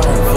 phone.